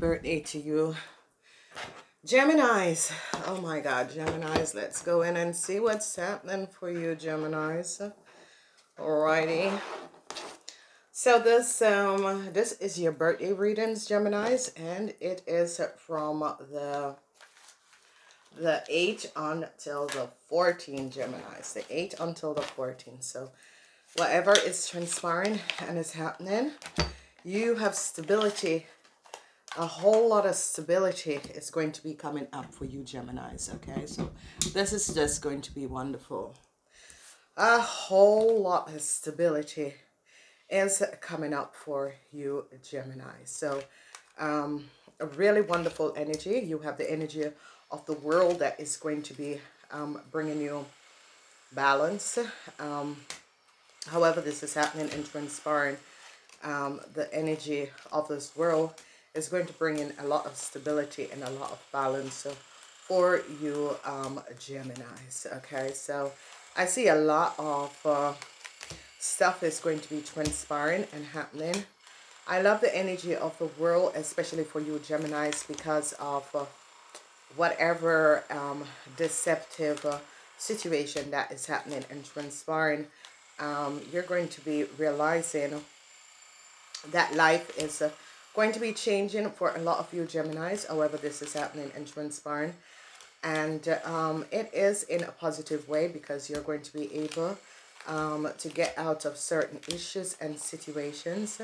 birthday to you. Geminis. Oh my God, Geminis. Let's go in and see what's happening for you, Geminis. Alrighty. So this um this is your birthday readings, Geminis, and it is from the the 8 until the 14 Geminis. The 8 until the 14. So whatever is transpiring and is happening, you have stability. A whole lot of stability is going to be coming up for you Geminis, okay? So this is just going to be wonderful. A whole lot of stability is coming up for you Gemini. So um, a really wonderful energy. You have the energy of the world that is going to be um, bringing you balance. Um, however this is happening and transpiring, um, the energy of this world is going to bring in a lot of stability and a lot of balance for you um, Geminis. Okay, so I see a lot of uh, stuff is going to be transpiring and happening. I love the energy of the world, especially for you Geminis, because of uh, whatever um, deceptive uh, situation that is happening and transpiring, um, you're going to be realizing that life is uh, going to be changing for a lot of you Geminis, however this is happening and transpiring. And um, it is in a positive way because you're going to be able um, to get out of certain issues and situations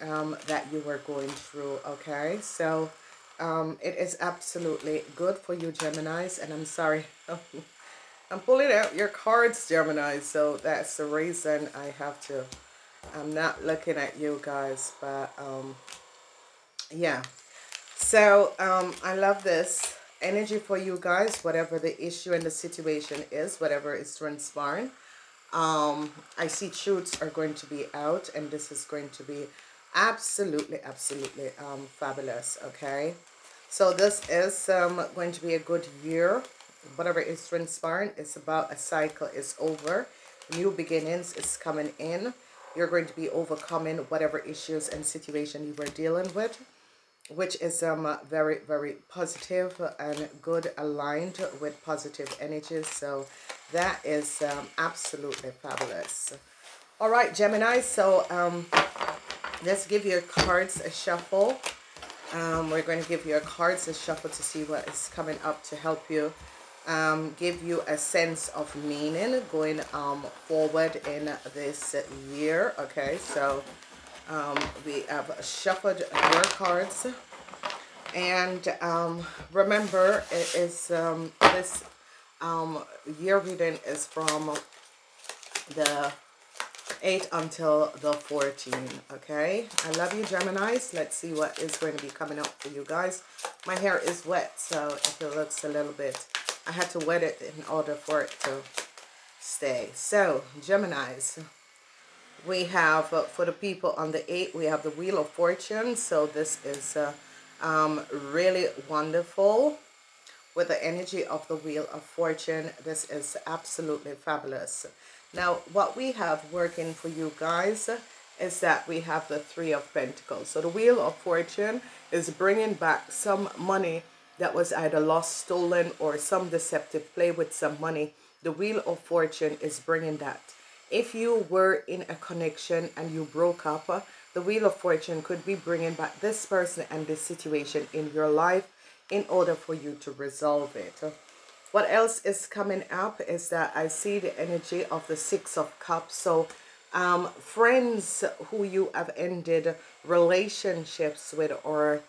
um, that you were going through, okay? So um, it is absolutely good for you Geminis and I'm sorry I'm pulling out your cards Gemini so that's the reason I have to I'm not looking at you guys but um yeah so um I love this energy for you guys whatever the issue and the situation is whatever is transpiring um I see truths are going to be out and this is going to be absolutely absolutely um fabulous okay so this is um, going to be a good year. Whatever is transpiring, it's about a cycle is over. New beginnings is coming in. You're going to be overcoming whatever issues and situation you were dealing with, which is um, very, very positive and good aligned with positive energies. So that is um, absolutely fabulous. All right, Gemini. So um, let's give your cards a shuffle. Um, we're going to give your cards a shuffle to see what is coming up to help you um, give you a sense of meaning going um, forward in this year. Okay, so um, we have shuffled your cards. And um, remember, it is um, this um, year reading is from the 8 until the 14 okay? I love you geminis. Let's see what is going to be coming up for you guys. My hair is wet so if it looks a little bit i had to wet it in order for it to stay. So geminis we have uh, for the people on the 8 we have the wheel of fortune so this is uh, um, really wonderful with the energy of the wheel of fortune this is absolutely fabulous now, what we have working for you guys is that we have the Three of Pentacles. So the Wheel of Fortune is bringing back some money that was either lost, stolen, or some deceptive play with some money. The Wheel of Fortune is bringing that. If you were in a connection and you broke up, uh, the Wheel of Fortune could be bringing back this person and this situation in your life in order for you to resolve it. What else is coming up is that I see the energy of the Six of Cups. So um, friends who you have ended relationships with or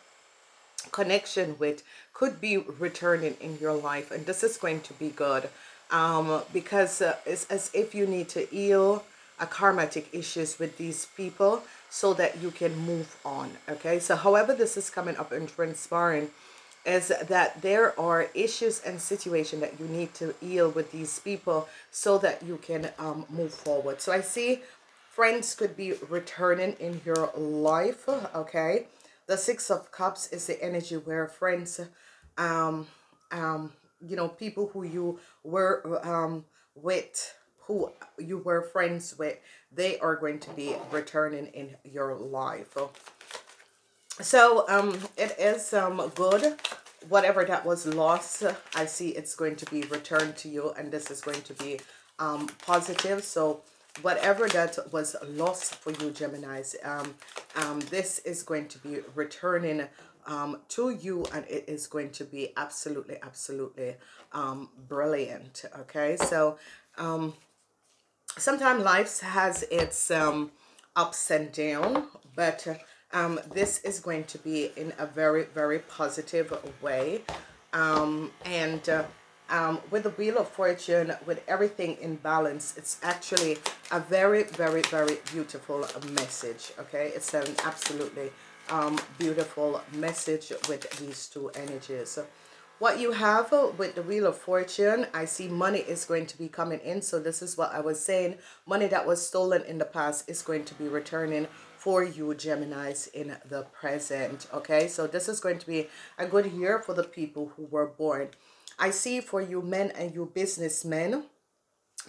connection with could be returning in your life. And this is going to be good um, because uh, it's as if you need to heal a karmatic issues with these people so that you can move on. Okay, so however this is coming up and transpiring, is that there are issues and situation that you need to heal with these people so that you can um, move forward. So I see friends could be returning in your life, okay? The Six of Cups is the energy where friends, um, um, you know, people who you were um, with, who you were friends with, they are going to be returning in your life. so um, it is um, good. Whatever that was lost, I see it's going to be returned to you, and this is going to be um, positive. So whatever that was lost for you, Geminis, um, um, this is going to be returning um, to you, and it is going to be absolutely, absolutely um, brilliant. Okay, so um, sometimes life has its um, ups and down, but um, this is going to be in a very, very positive way. Um, and uh, um, with the Wheel of Fortune, with everything in balance, it's actually a very, very, very beautiful message. Okay, it's an absolutely um, beautiful message with these two energies. What you have with the Wheel of Fortune, I see money is going to be coming in. So this is what I was saying. Money that was stolen in the past is going to be returning for you Geminis in the present okay so this is going to be a good year for the people who were born I see for you men and you businessmen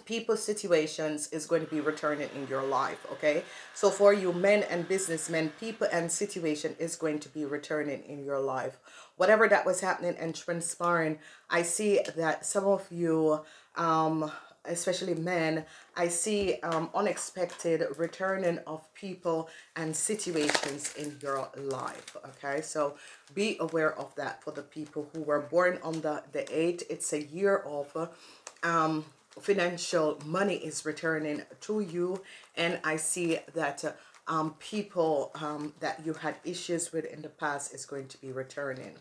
people situations is going to be returning in your life okay so for you men and businessmen people and situation is going to be returning in your life whatever that was happening and transpiring i see that some of you um especially men, I see um, unexpected returning of people and situations in your life. Okay, so be aware of that for the people who were born on the, the 8th. It's a year of um, financial money is returning to you. And I see that uh, um, people um, that you had issues with in the past is going to be returning.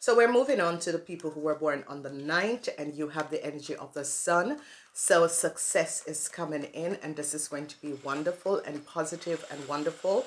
So we're moving on to the people who were born on the 9th and you have the energy of the sun. So success is coming in and this is going to be wonderful and positive and wonderful.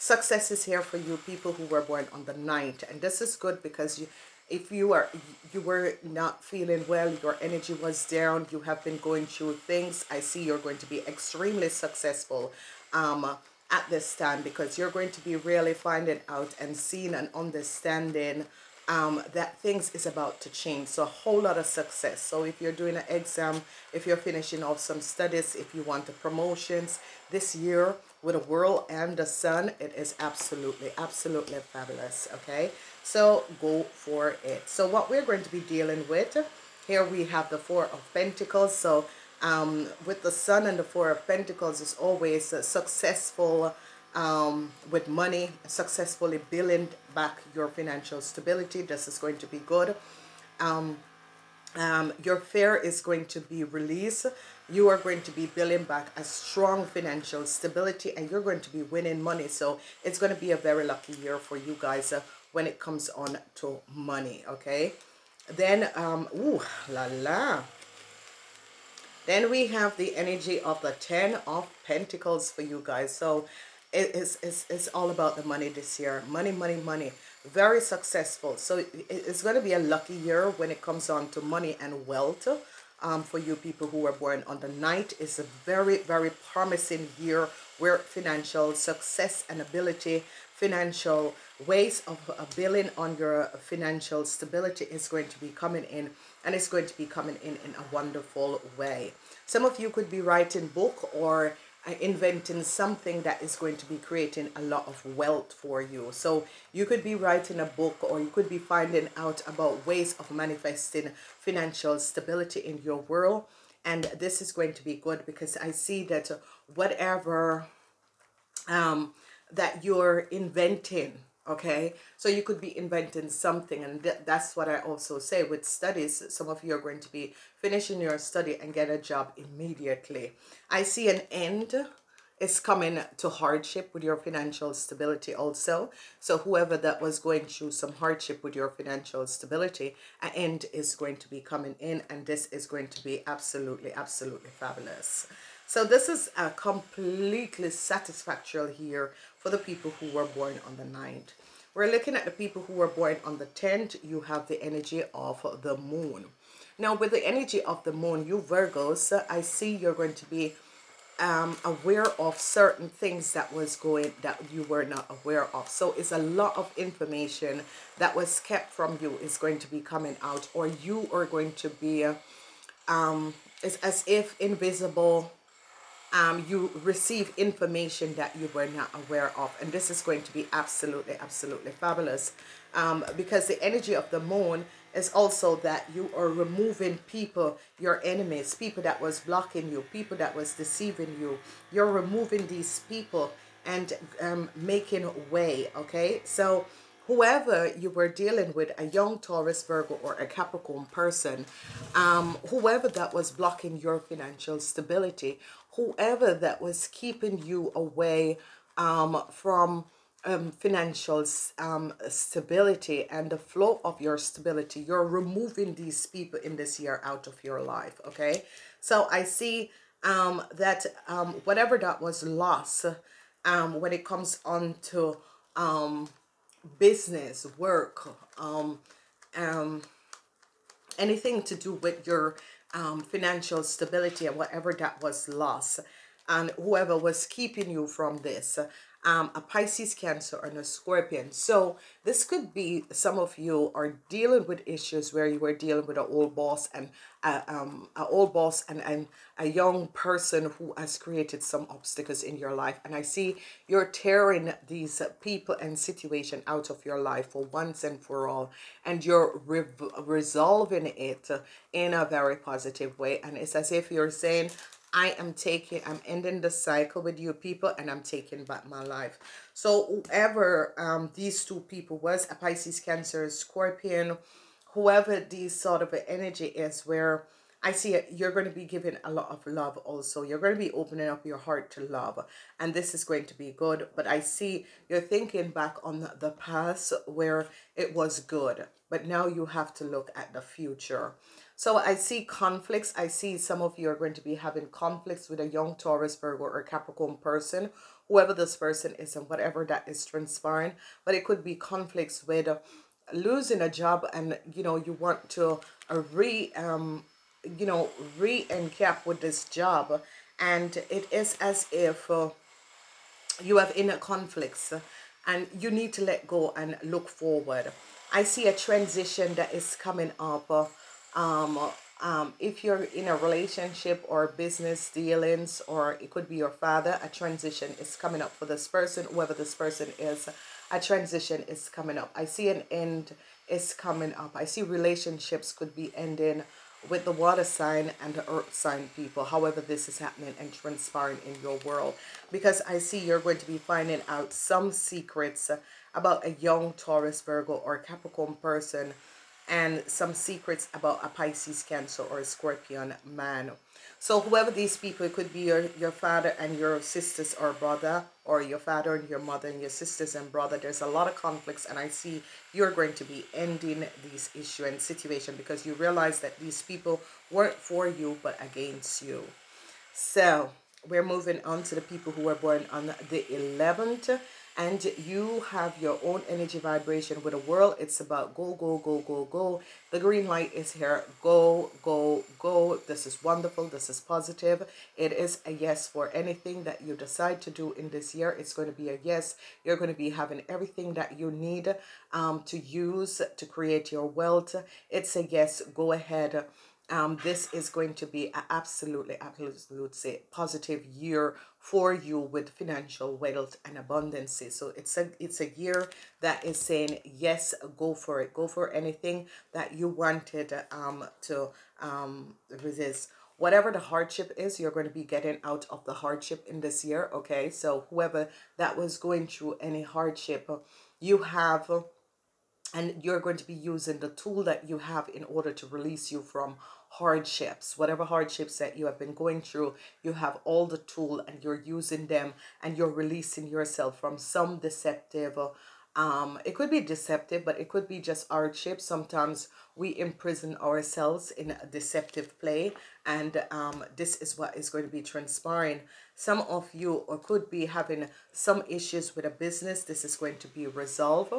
Success is here for you people who were born on the 9th. And this is good because you, if you are you were not feeling well, your energy was down, you have been going through things, I see you're going to be extremely successful um, at this time because you're going to be really finding out and seeing and understanding um, that things is about to change. So a whole lot of success. So if you're doing an exam, if you're finishing off some studies, if you want the promotions this year with the world and the sun, it is absolutely, absolutely fabulous. Okay, so go for it. So what we're going to be dealing with, here we have the Four of Pentacles. So um, with the sun and the Four of Pentacles is always a successful um, with money, successfully building back your financial stability. This is going to be good. Um, um, your fear is going to be released. You are going to be building back a strong financial stability and you're going to be winning money. So it's going to be a very lucky year for you guys uh, when it comes on to money. Okay. Then, um, ooh, la la. Then we have the energy of the Ten of Pentacles for you guys. So it is it's, it's all about the money this year money money money very successful so it's going to be a lucky year when it comes on to money and wealth um, for you people who were born on the night is a very very promising year where financial success and ability financial ways of uh, building on your financial stability is going to be coming in and it's going to be coming in in a wonderful way some of you could be writing book or inventing something that is going to be creating a lot of wealth for you. So you could be writing a book or you could be finding out about ways of manifesting financial stability in your world. And this is going to be good because I see that whatever um, that you're inventing okay? So you could be inventing something and th that's what i also say with studies some of you are going to be finishing your study and get a job immediately. I see an end is coming to hardship with your financial stability also. So whoever that was going through some hardship with your financial stability an end is going to be coming in and this is going to be absolutely absolutely fabulous so this is a completely satisfactory here for the people who were born on the 9th. We're looking at the people who were born on the 10th. You have the energy of the moon. Now, with the energy of the moon, you Virgos, I see you're going to be um, aware of certain things that was going that you were not aware of. So it's a lot of information that was kept from you is going to be coming out or you are going to be, um, it's as if invisible um, you receive information that you were not aware of. And this is going to be absolutely, absolutely fabulous um, because the energy of the moon is also that you are removing people, your enemies, people that was blocking you, people that was deceiving you. You're removing these people and um, making way, okay? So whoever you were dealing with, a young Taurus, Virgo, or a Capricorn person, um, whoever that was blocking your financial stability, whoever that was keeping you away um, from um, financial um, stability and the flow of your stability, you're removing these people in this year out of your life, okay? So I see um, that um, whatever that was lost um, when it comes on to um, business, work, um, um, anything to do with your um, financial stability and whatever that was lost and whoever was keeping you from this um, a Pisces, Cancer, and a Scorpion. So this could be some of you are dealing with issues where you were dealing with an old boss and a, um, an old boss and, and a young person who has created some obstacles in your life. And I see you're tearing these people and situation out of your life for once and for all. And you're re resolving it in a very positive way. And it's as if you're saying, I am taking, I'm ending the cycle with you people and I'm taking back my life. So whoever um, these two people was, a Pisces, Cancer, Scorpion, whoever these sort of energy is where I see it, you're going to be giving a lot of love also. You're going to be opening up your heart to love. And this is going to be good. But I see you're thinking back on the, the past where it was good. But now you have to look at the future. So I see conflicts. I see some of you are going to be having conflicts with a young Taurus, Virgo, or Capricorn person, whoever this person is and whatever that is transpiring. But it could be conflicts with losing a job and, you know, you want to uh, re, um, you know, re-encap with this job. And it is as if uh, you have inner conflicts and you need to let go and look forward. I see a transition that is coming up uh, um, um, if you're in a relationship or business dealings or it could be your father a transition is coming up for this person whoever this person is a transition is coming up. I see an end is coming up. I see relationships could be ending with the water sign and the earth sign people however this is happening and transpiring in your world. Because i see you're going to be finding out some secrets about a young taurus virgo or capricorn person and some secrets about a Pisces, Cancer, or a Scorpion man. So whoever these people, could be your, your father and your sisters or brother, or your father and your mother and your sisters and brother. There's a lot of conflicts, and I see you're going to be ending these issue and situation because you realize that these people weren't for you, but against you. So we're moving on to the people who were born on the 11th and you have your own energy vibration with the world. It's about go go go go go. The green light is here. Go go go. This is wonderful. This is positive. It is a yes for anything that you decide to do in this year. It's going to be a yes. You're going to be having everything that you need um, to use to create your wealth. It's a yes. Go ahead. Um, this is going to be an absolutely, absolutely positive year for you with financial wealth and abundance. So it's a it's a year that is saying yes, go for it, go for anything that you wanted um to um resist. Whatever the hardship is, you're going to be getting out of the hardship in this year. Okay, so whoever that was going through any hardship, you have and you're going to be using the tool that you have in order to release you from hardships whatever hardships that you have been going through you have all the tool and you're using them and you're releasing yourself from some deceptive um it could be deceptive but it could be just hardship. Sometimes we imprison ourselves in a deceptive play and um this is what is going to be transpiring. Some of you or could be having some issues with a business this is going to be resolved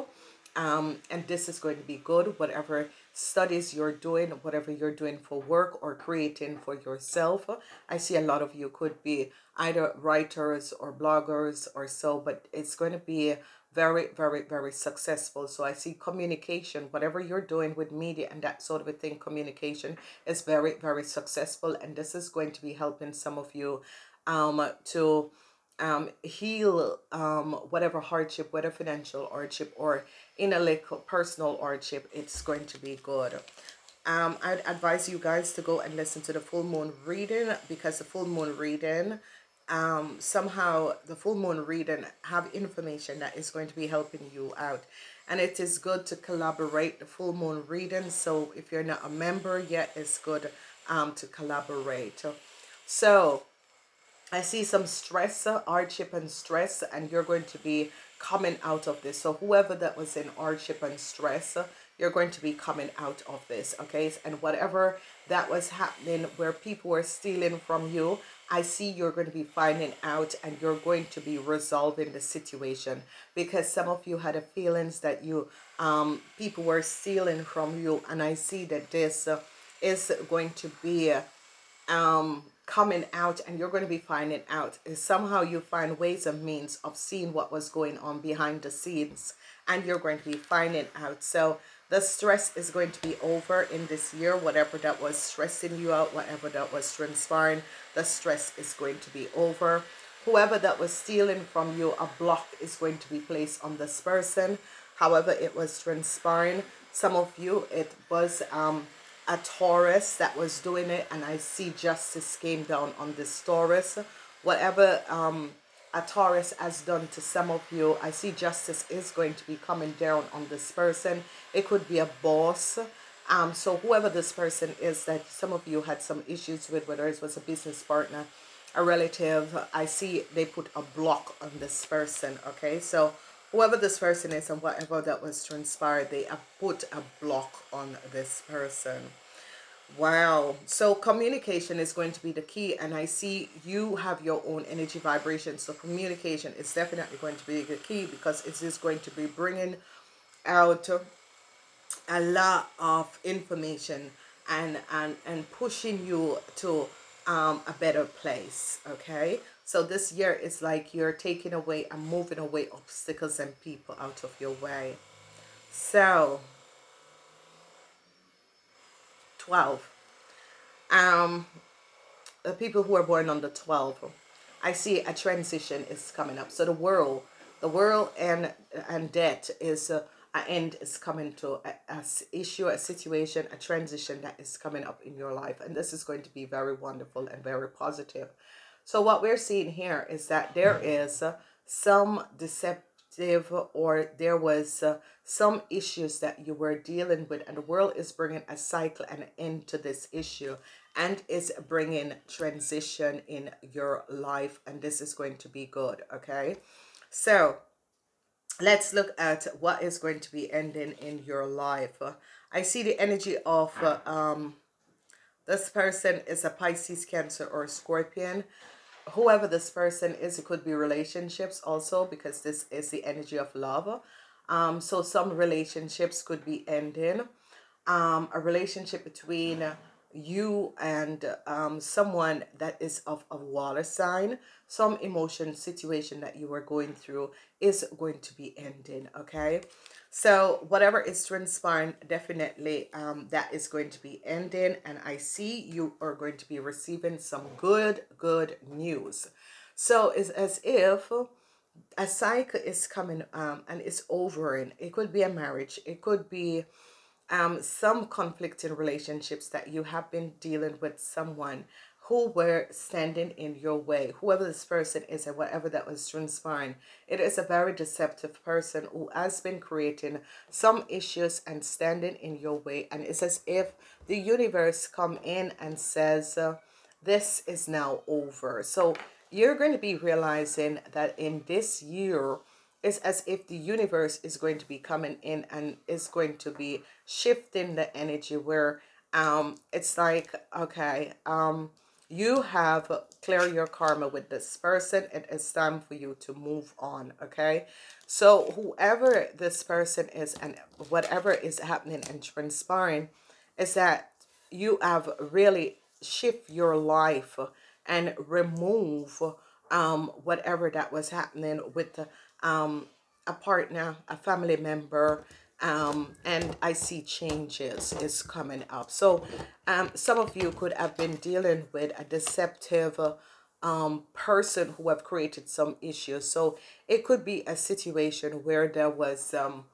um, and this is going to be good whatever studies you're doing whatever you're doing for work or creating for yourself. I see a lot of you could be either writers or bloggers or so but it's going to be very very very successful. So i see communication whatever you're doing with media and that sort of a thing communication is very very successful and this is going to be helping some of you um, to um, heal um, whatever hardship, whether financial hardship or intellectual personal hardship, it's going to be good. Um, I'd advise you guys to go and listen to the full moon reading because the full moon reading, um, somehow the full moon reading have information that is going to be helping you out. And it is good to collaborate the full moon reading. So if you're not a member yet, it's good um, to collaborate. So I see some stress, hardship and stress, and you're going to be coming out of this. So whoever that was in hardship and stress, you're going to be coming out of this, okay? And whatever that was happening where people were stealing from you, I see you're going to be finding out and you're going to be resolving the situation because some of you had a feelings that you um people were stealing from you and I see that this uh, is going to be um coming out and you're going to be finding out is somehow you find ways and means of seeing what was going on behind the scenes and you're going to be finding out. So the stress is going to be over in this year whatever that was stressing you out whatever that was transpiring the stress is going to be over. Whoever that was stealing from you a block is going to be placed on this person. However it was transpiring some of you it was um a Taurus that was doing it and I see justice came down on this Taurus. Whatever um, a Taurus has done to some of you, I see justice is going to be coming down on this person. It could be a boss. Um, so whoever this person is that some of you had some issues with, whether it was a business partner, a relative, I see they put a block on this person, okay? So whoever this person is and whatever that was transpired, they have put a block on this person. Wow. So communication is going to be the key. And I see you have your own energy vibration. So communication is definitely going to be the key because it is going to be bringing out a lot of information and, and, and pushing you to um, a better place. Okay. So this year is like you're taking away and moving away obstacles and people out of your way. So, 12. Um, the people who are born on the 12, I see a transition is coming up. So the world, the world and and debt is uh, an end is coming to a, a issue, a situation, a transition that is coming up in your life. And this is going to be very wonderful and very positive. So what we're seeing here is that there is uh, some deceptive or there was uh, some issues that you were dealing with and the world is bringing a cycle and an end to this issue and is bringing transition in your life and this is going to be good okay? So let's look at what is going to be ending in your life. I see the energy of um this person is a pisces cancer or a scorpion whoever this person is, it could be relationships also because this is the energy of love. Um, so some relationships could be ending. Um, a relationship between you and um, someone that is of a water sign, some emotion situation that you are going through is going to be ending, okay? So whatever is transpiring, definitely um, that is going to be ending. And I see you are going to be receiving some good, good news. So it's as if a cycle is coming um, and it's over. In. It could be a marriage. It could be um, some conflicting relationships that you have been dealing with someone who were standing in your way, whoever this person is and whatever that was transpiring. It is a very deceptive person who has been creating some issues and standing in your way. And it's as if the universe come in and says, uh, this is now over. So you're going to be realizing that in this year, it's as if the universe is going to be coming in and is going to be shifting the energy where um it's like okay um you have clear your karma with this person it is time for you to move on okay? So whoever this person is and whatever is happening and transpiring is that you have really shift your life and remove um whatever that was happening with um a partner a family member um, and I see changes is coming up. So um, some of you could have been dealing with a deceptive um, person who have created some issues. So it could be a situation where there was um,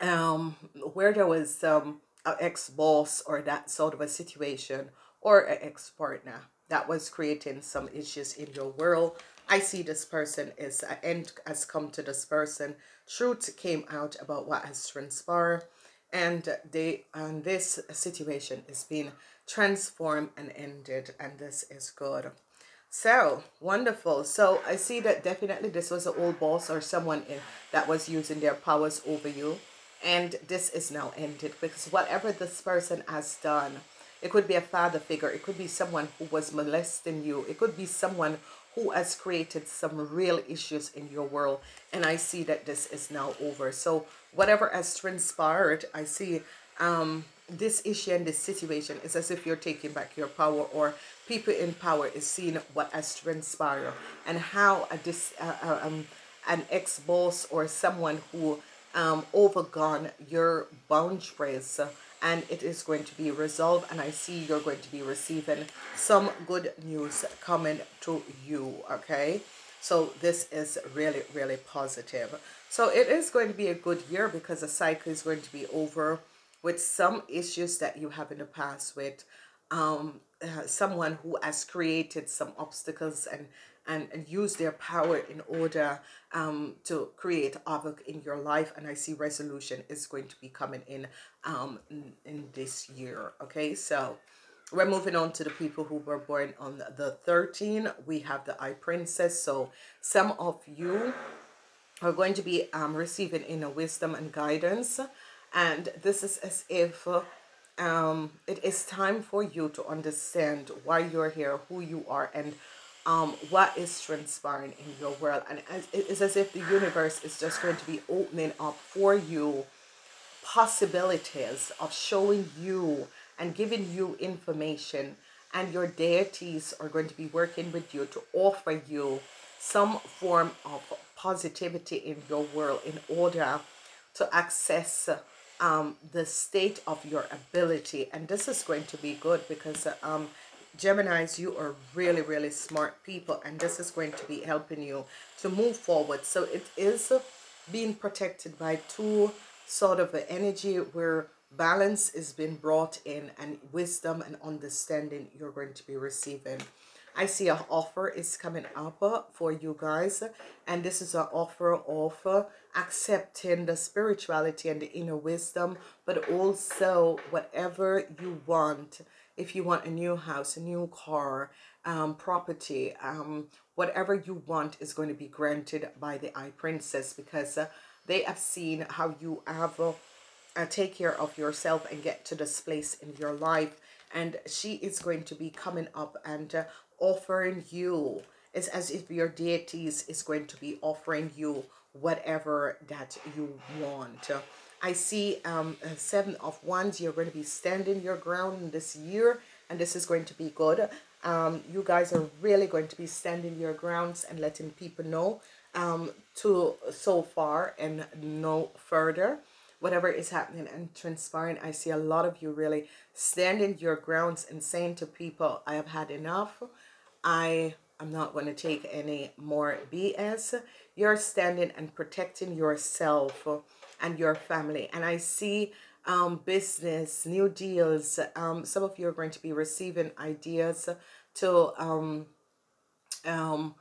um, where there was um, an ex-boss or that sort of a situation or an ex-partner that was creating some issues in your world. I see this person is an end has come to this person. Truth came out about what has transpired and they and this situation is being transformed and ended and this is good. So wonderful. So i see that definitely this was an old boss or someone in, that was using their powers over you and this is now ended because whatever this person has done it could be a father figure it could be someone who was molesting you it could be someone who has created some real issues in your world and i see that this is now over. So whatever has transpired i see um this issue and this situation is as if you're taking back your power or people in power is seeing what has transpired and how a dis, uh, uh, um, an ex-boss or someone who um, overgone your boundaries and it is going to be resolved and I see you're going to be receiving some good news coming to you okay? So this is really really positive. So it is going to be a good year because the cycle is going to be over with some issues that you have in the past with um, uh, someone who has created some obstacles and and, and use their power in order um, to create havoc in your life. And I see resolution is going to be coming in, um, in, in this year. Okay, so we're moving on to the people who were born on the 13. We have the Eye Princess. So some of you are going to be um, receiving inner wisdom and guidance and this is as if um, it is time for you to understand why you're here, who you are, and um, what is transpiring in your world. And it's as if the universe is just going to be opening up for you possibilities of showing you and giving you information. And your deities are going to be working with you to offer you some form of positivity in your world in order to access um, the state of your ability. And this is going to be good because um, Geminis, you are really, really smart people. And this is going to be helping you to move forward. So it is being protected by two sort of energy where balance is being brought in and wisdom and understanding you're going to be receiving. I see an offer is coming up uh, for you guys and this is an offer of uh, accepting the spirituality and the inner wisdom but also whatever you want if you want a new house a new car um, property um, whatever you want is going to be granted by the eye princess because uh, they have seen how you have uh, take care of yourself and get to this place in your life and she is going to be coming up and uh, offering you. It's as if your deities is going to be offering you whatever that you want. I see um, seven of wands. You're going to be standing your ground this year, and this is going to be good. Um, you guys are really going to be standing your grounds and letting people know um, to so far and no further whatever is happening and transpiring i see a lot of you really standing your grounds and saying to people i have had enough I am not going to take any more BS. You're standing and protecting yourself and your family. And I see um, business, new deals. Um, some of you are going to be receiving ideas to um, um,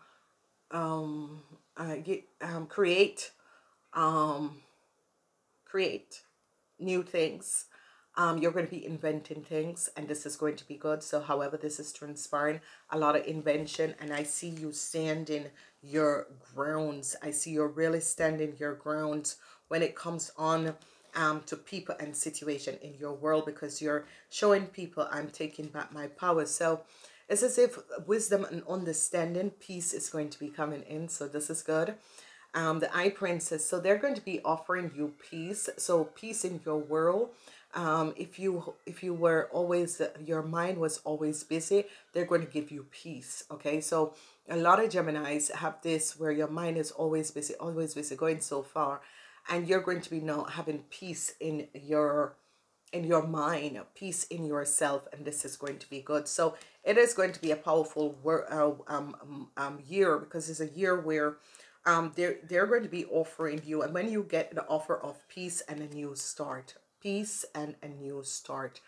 um, uh, get, um, create, um, create new things um, you're going to be inventing things and this is going to be good. So however this is transpiring, a lot of invention and I see you standing your grounds. I see you're really standing your grounds when it comes on um, to people and situation in your world because you're showing people I'm taking back my power. So it's as if wisdom and understanding, peace is going to be coming in. So this is good. Um, the eye princess, so they're going to be offering you peace. So peace in your world um, if you if you were always your mind was always busy they're going to give you peace okay so a lot of Geminis have this where your mind is always busy always busy going so far and you're going to be now having peace in your in your mind, peace in yourself, and this is going to be good. So it is going to be a powerful uh, um, um, um, year because it's a year where um, they're, they're going to be offering you, and when you get the offer of peace and a new start, peace and a new start.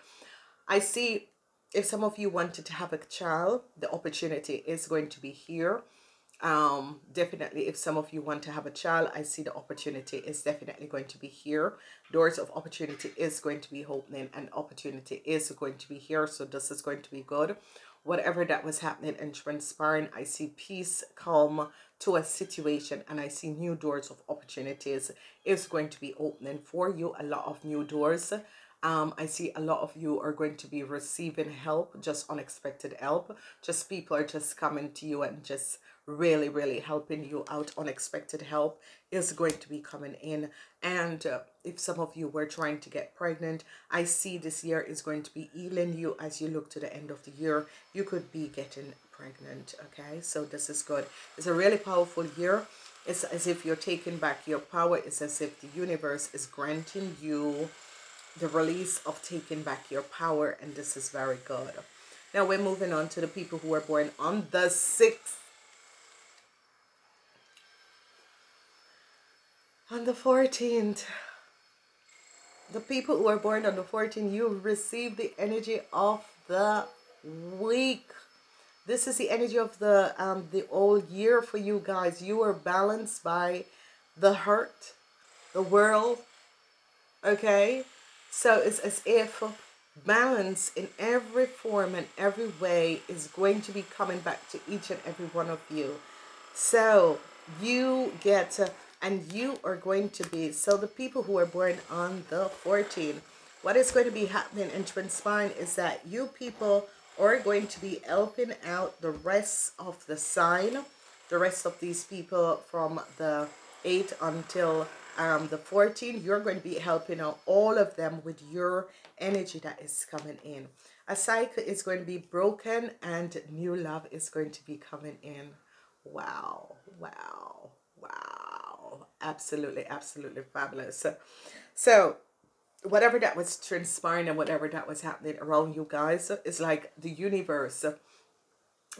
I see if some of you wanted to have a child, the opportunity is going to be here um definitely if some of you want to have a child i see the opportunity is definitely going to be here. Doors of opportunity is going to be opening and opportunity is going to be here so this is going to be good. Whatever that was happening and transpiring i see peace calm to a situation and i see new doors of opportunities is going to be opening for you a lot of new doors. Um, I see a lot of you are going to be receiving help, just unexpected help. Just people are just coming to you and just really really helping you out unexpected help is going to be coming in. And uh, if some of you were trying to get pregnant i see this year is going to be healing you as you look to the end of the year. You could be getting pregnant okay? So this is good. It's a really powerful year. It's as if you're taking back your power. It's as if the universe is granting you the release of taking back your power and this is very good. Now we're moving on to the people who are born on the 6th on the 14th the people who are born on the 14th you receive the energy of the week. This is the energy of the um the old year for you guys. You are balanced by the hurt the world okay? So it's as if balance in every form and every way is going to be coming back to each and every one of you. So you get to and you are going to be so the people who are born on the 14th what is going to be happening and transpiring is that you people are going to be helping out the rest of the sign the rest of these people from the 8 until um, the 14 you're going to be helping out all of them with your energy that is coming in. A cycle is going to be broken and new love is going to be coming in. Wow wow absolutely absolutely fabulous. So, so whatever that was transpiring and whatever that was happening around you guys is like the universe.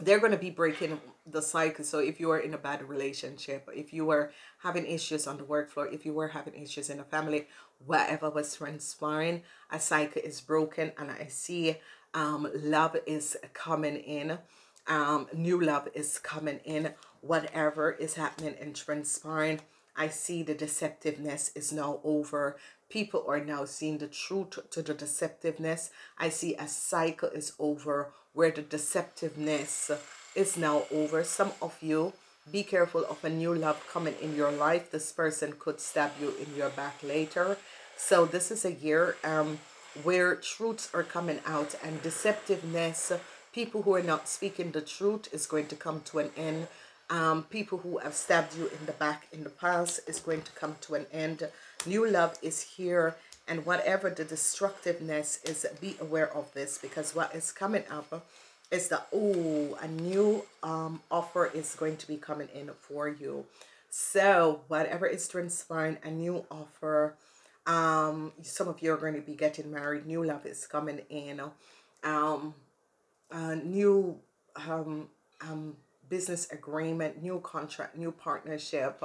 They're going to be breaking the cycle. So if you are in a bad relationship if you were having issues on the work floor if you were having issues in a family whatever was transpiring a cycle is broken and i see um love is coming in um new love is coming in. Whatever is happening and transpiring I see the deceptiveness is now over. People are now seeing the truth to the deceptiveness. I see a cycle is over where the deceptiveness is now over. Some of you, be careful of a new love coming in your life. This person could stab you in your back later. So this is a year um, where truths are coming out and deceptiveness, people who are not speaking the truth is going to come to an end um, people who have stabbed you in the back in the past is going to come to an end. New love is here and whatever the destructiveness is, be aware of this because what is coming up is that, oh, a new um, offer is going to be coming in for you. So whatever is transpiring, a new offer, um, some of you are going to be getting married, new love is coming in, um, new, um, um, business agreement, new contract, new partnership,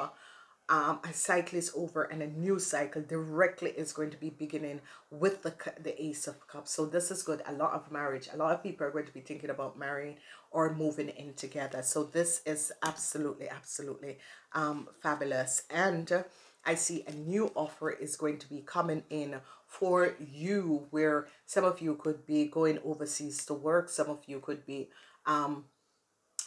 um, a cycle is over and a new cycle directly is going to be beginning with the, the Ace of Cups. So this is good. A lot of marriage. A lot of people are going to be thinking about marrying or moving in together. So this is absolutely, absolutely um, fabulous. And I see a new offer is going to be coming in for you where some of you could be going overseas to work. Some of you could be um,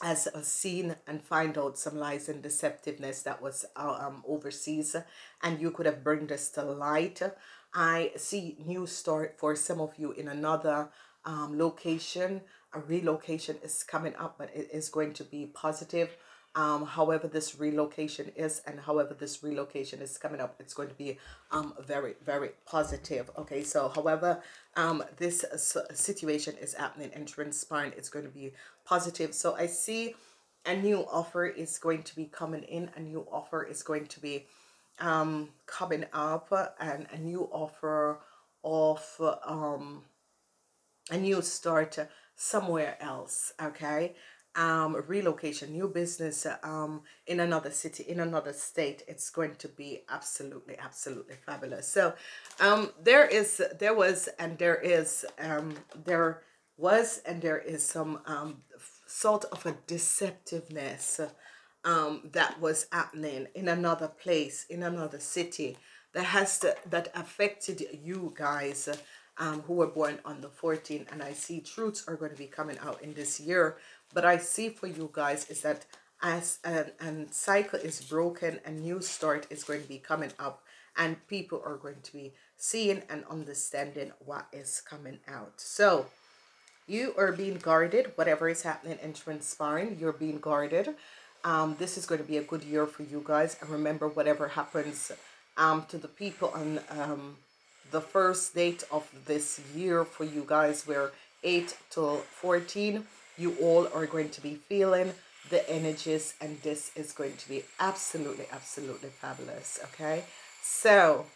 as seen and find out some lies and deceptiveness that was uh, um, overseas and you could have bring this to light. I see new start for some of you in another um, location. A relocation is coming up but it is going to be positive um, however this relocation is and however this relocation is coming up it's going to be um, very very positive okay? So however um, this situation is happening and transpiring it's going to be positive. So I see a new offer is going to be coming in a new offer is going to be um, coming up and a new offer of um, a new start somewhere else okay um relocation new business um in another city in another state it's going to be absolutely absolutely fabulous. So um there is there was and there is um there was and there is some um sort of a deceptiveness um that was happening in another place in another city that has to, that affected you guys um, who were born on the 14th and I see truths are going to be coming out in this year. But I see for you guys is that as an, and cycle is broken a new start is going to be coming up and people are going to be seeing and understanding what is coming out. So you are being guarded whatever is happening and transpiring you're being guarded. Um, this is going to be a good year for you guys and remember whatever happens um, to the people on um, the first date of this year for you guys where 8 to 14 you all are going to be feeling the energies and this is going to be absolutely absolutely fabulous okay? So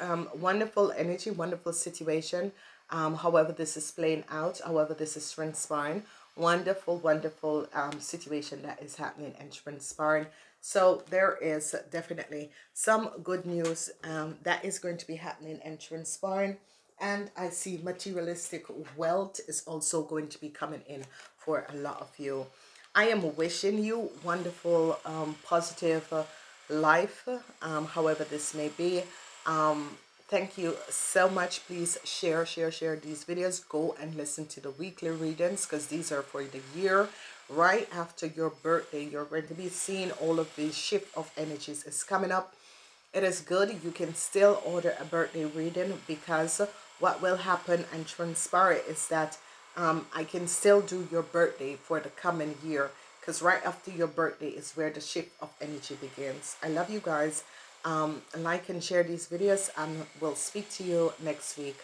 um wonderful energy wonderful situation. Um however this is playing out. However this is transpiring. Wonderful wonderful um situation that is happening and transpiring so there is definitely some good news um, that is going to be happening and transpiring. And I see materialistic wealth is also going to be coming in for a lot of you. I am wishing you wonderful, um, positive uh, life, um, however this may be. Um, thank you so much. Please share, share, share these videos. Go and listen to the weekly readings because these are for the year right after your birthday you're going to be seeing all of these shift of energies. Is coming up. It is good. You can still order a birthday reading because what will happen and transpire is that um, I can still do your birthday for the coming year because right after your birthday is where the shift of energy begins. I love you guys. Um, like and share these videos and we'll speak to you next week